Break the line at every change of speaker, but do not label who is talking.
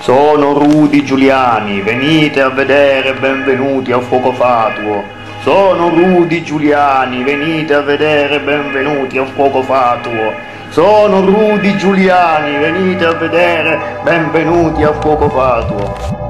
Sono Rudi Giuliani, venite a vedere benvenuti a Fuoco Fatuo. Sono Rudi Giuliani, venite a vedere benvenuti a Fuoco Fatuo. Sono Rudi Giuliani, venite a vedere benvenuti a Fuoco Fatuo.